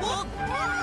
我。啊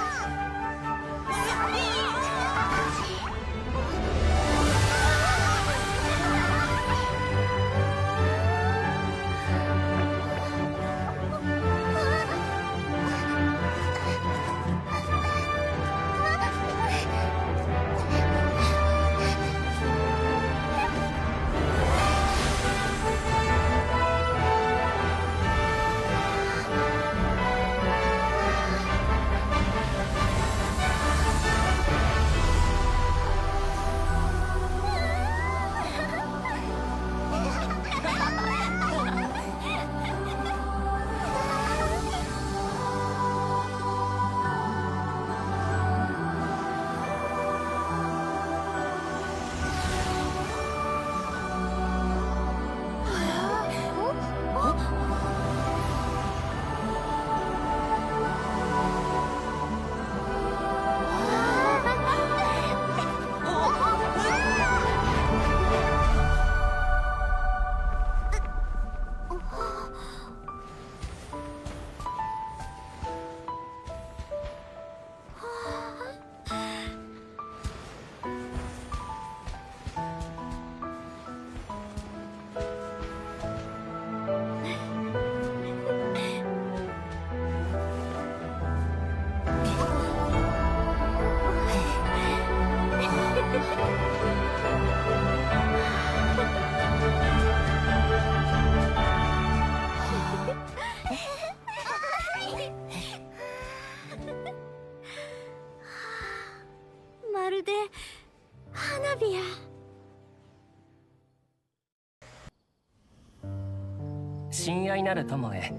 で花火や。親愛なる友へ。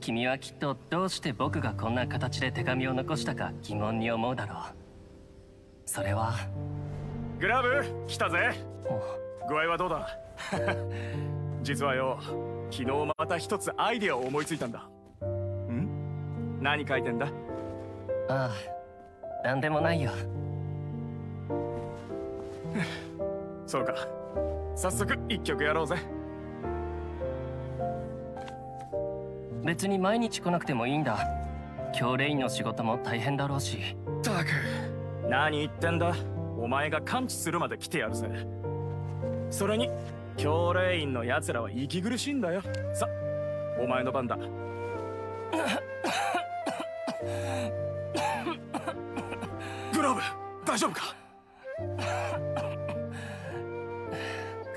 君はきっとどうして僕がこんな形で手紙を残したか疑問に思うだろう。それは。グラブ来たぜ。具合はどうだ？実はよ昨日また一つアイデアを思いついたんだ。ん？何書いてんだ？ああ何でもないよ。そうか。早速一曲やろうぜ。別に毎日来なくてもいいんだ。今日レインの仕事も大変だろうし。ったく。何言ってんだ。お前が感知するまで来てやるぜ。それに教令員の奴らは息苦しいんだよ。さお前の番だ。グローブ大丈夫か？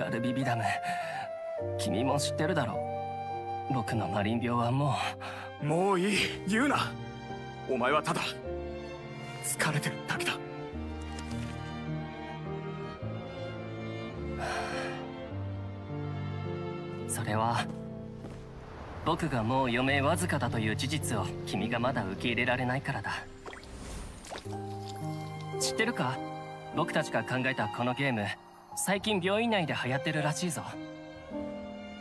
ガルビビダム君も知ってるだろ。僕のマリン病はもう。もういい。言うな。お前はただ。疲れてるだけだ。それは僕がもう余命わずかだという事実を君がまだ受け入れられないからだ。知ってるか？僕たちが考えたこのゲーム最近病院内で流行ってるらしいぞ。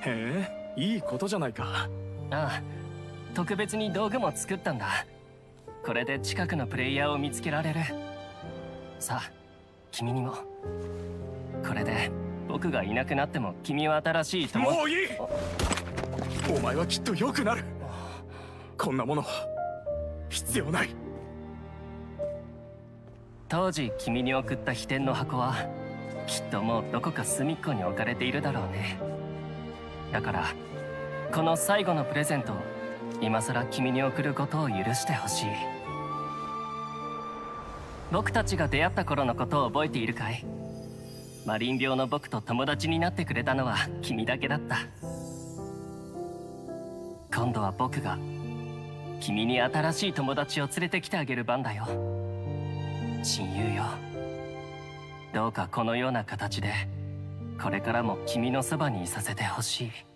へえいいことじゃないか。ああ特別に道具も作ったんだ。これで近くのプレイヤーを見つけられる。さあ君にも。これで僕がいなくなっても君は新しい友もういい！お前はきっと良くなる。こんなもの必要ない。当時君に送った秘伝の箱はきっともうどこか隅っこに置かれているだろうね。だからこの最後のプレゼントを今さら君に送ることを許してほしい。僕たちが出会った頃のことを覚えているかい？マリン病の僕と友達になってくれたのは君だけだった。今度は僕が君に新しい友達を連れてきてあげる番だよ。親友よ。どうかこのような形でこれからも君のそばにいさせてほしい。